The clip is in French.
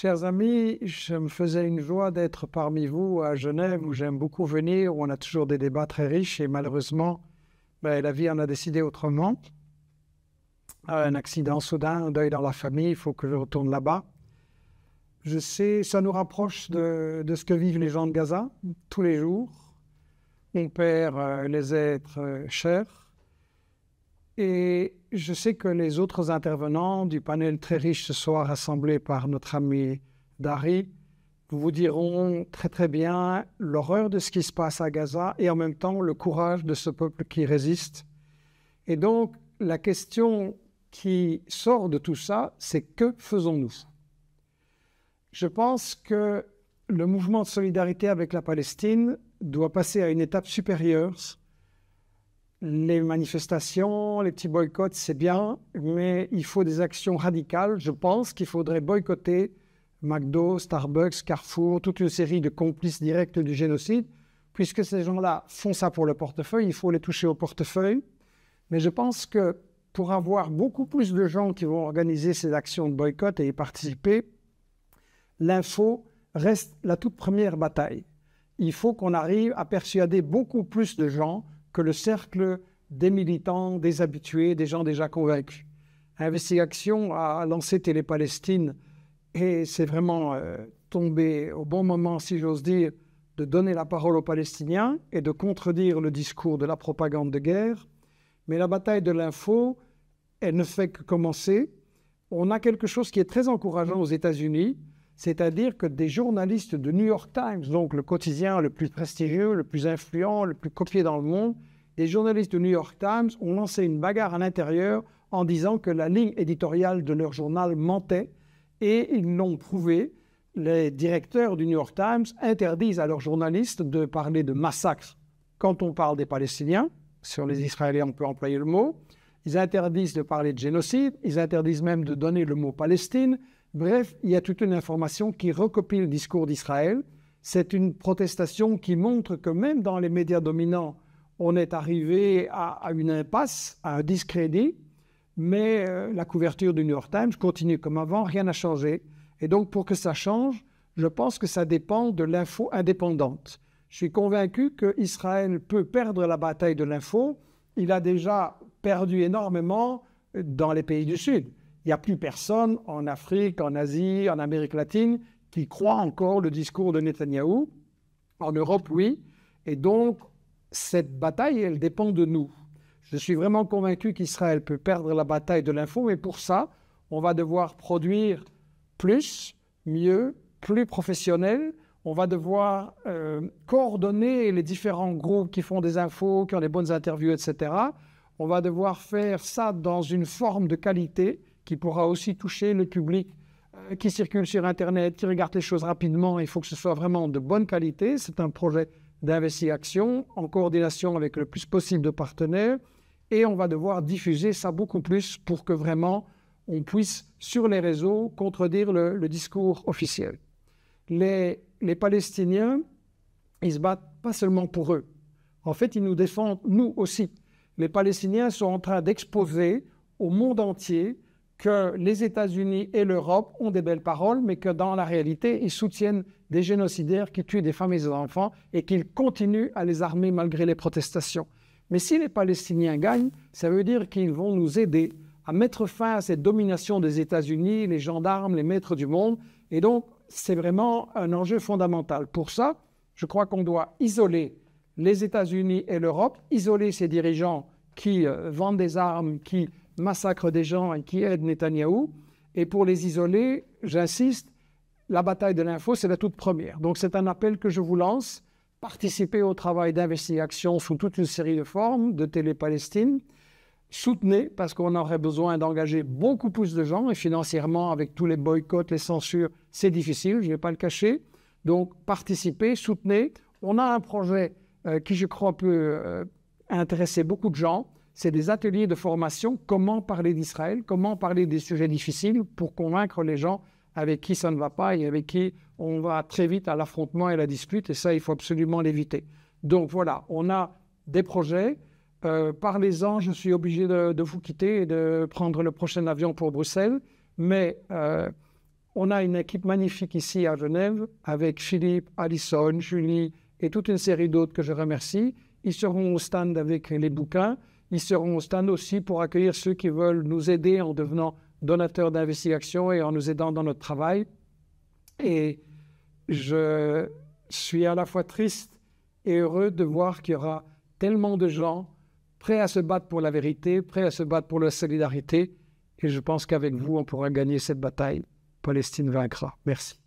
Chers amis, je me faisais une joie d'être parmi vous à Genève, où j'aime beaucoup venir, où on a toujours des débats très riches, et malheureusement, ben, la vie en a décidé autrement. Un accident soudain, un deuil dans la famille, il faut que je retourne là-bas. Je sais, ça nous rapproche de, ce que vivent les gens de Gaza tous les jours. On perd euh, les êtres euh, chers. Et je sais que les autres intervenants du panel très riche ce soir rassemblé par notre ami Dari vous diront très très bien l'horreur de ce qui se passe à Gaza et en même temps le courage de ce peuple qui résiste. Et donc la question qui sort de tout ça, c'est que faisons-nous? Je pense que le mouvement de solidarité avec la Palestine doit passer à une étape supérieure les manifestations, les petits boycotts, c'est bien, mais il faut des actions radicales. Je pense qu'il faudrait boycotter McDo, Starbucks, Carrefour, toute une série de complices directs du génocide, puisque ces gens-là font ça pour le portefeuille, il faut les toucher au portefeuille. Mais je pense que pour avoir beaucoup plus de gens qui vont organiser ces actions de boycott et y participer, l'info reste la toute première bataille. Il faut qu'on arrive à persuader beaucoup plus de gens que le cercle des militants, des habitués, des gens déjà convaincus. Investigation a lancé Télé-Palestine et c'est vraiment euh, tombé au bon moment, si j'ose dire, de donner la parole aux Palestiniens et de contredire le discours de la propagande de guerre. Mais la bataille de l'info, elle ne fait que commencer. On a quelque chose qui est très encourageant aux États-Unis, c'est-à-dire que des journalistes de New York Times, donc le quotidien le plus prestigieux, le plus influent, le plus copié dans le monde, des journalistes de New York Times ont lancé une bagarre à l'intérieur en disant que la ligne éditoriale de leur journal mentait et ils l'ont prouvé. Les directeurs du New York Times interdisent à leurs journalistes de parler de massacre quand on parle des Palestiniens. Sur les Israéliens, on peut employer le mot. Ils interdisent de parler de génocide. Ils interdisent même de donner le mot Palestine. Bref, il y a toute une information qui recopie le discours d'Israël. C'est une protestation qui montre que même dans les médias dominants, on est arrivé à, une impasse, à un discrédit, mais euh, la couverture du New York Times continue comme avant, rien n'a changé. Et donc, pour que ça change, je pense que ça dépend de l'info indépendante. Je suis convaincu qu'Israël peut perdre la bataille de l'info. Il a déjà perdu énormément dans les pays du Sud. Il n'y a plus personne en Afrique, en Asie, en Amérique latine qui croit encore le discours de Netanyahou. En Europe, oui. Et donc, cette bataille, elle dépend de nous. Je suis vraiment convaincu qu'Israël peut perdre la bataille de l'info, mais pour ça, on va devoir produire plus, mieux, plus professionnel. On va devoir euh, coordonner les différents groupes qui font des infos, qui ont des bonnes interviews, etc. On va devoir faire ça dans une forme de qualité qui pourra aussi toucher le public euh, qui circule sur Internet, qui regarde les choses rapidement. Il faut que ce soit vraiment de bonne qualité. C'est un projet d'investigation en coordination avec le plus possible de partenaires. Et on va devoir diffuser ça beaucoup plus pour que vraiment on puisse, sur les réseaux, contredire le, discours officiel. Les, les Palestiniens, ils se battent pas seulement pour eux. En fait, ils nous défendent, nous aussi. Les Palestiniens sont en train d'exposer au monde entier que les États-Unis et l'Europe ont des belles paroles, mais que dans la réalité, ils soutiennent des génocidaires qui tuent des femmes et des enfants et qu'ils continuent à les armer malgré les protestations. Mais si les Palestiniens gagnent, ça veut dire qu'ils vont nous aider à mettre fin à cette domination des États-Unis, les gendarmes, les maîtres du monde. Et donc, c'est vraiment un enjeu fondamental. Pour ça, je crois qu'on doit isoler les États-Unis et l'Europe, isoler ces dirigeants qui euh, vendent des armes, qui massacre des gens et qui aide Netanyahou. Et pour les isoler, j'insiste, la bataille de l'info, c'est la toute première. Donc c'est un appel que je vous lance. Participez au travail d'investigation sous toute une série de formes de Télé-Palestine. Soutenez, parce qu'on aurait besoin d'engager beaucoup plus de gens, et financièrement, avec tous les boycotts, les censures, c'est difficile, je ne vais pas le cacher. Donc participez, soutenez. On a un projet euh, qui, je crois, peut euh, intéresser beaucoup de gens c'est des ateliers de formation, comment parler d'Israël, comment parler des sujets difficiles pour convaincre les gens avec qui ça ne va pas et avec qui on va très vite à l'affrontement et à la dispute, et ça, il faut absolument l'éviter. Donc voilà, on a des projets. Euh, Parlez-en, je suis obligé de, vous quitter et de prendre le prochain avion pour Bruxelles, mais euh, On a une équipe magnifique ici à Genève avec Philippe, Alison, Julie et toute une série d'autres que je remercie. Ils seront au stand avec les bouquins. Ils seront au stand aussi pour accueillir ceux qui veulent nous aider en devenant donateurs d'investigation et en nous aidant dans notre travail. Et je suis à la fois triste et heureux de voir qu'il y aura tellement de gens prêts à se battre pour la vérité, prêts à se battre pour la solidarité. Et je pense qu'avec vous, on pourra gagner cette bataille. Palestine vaincra. Merci.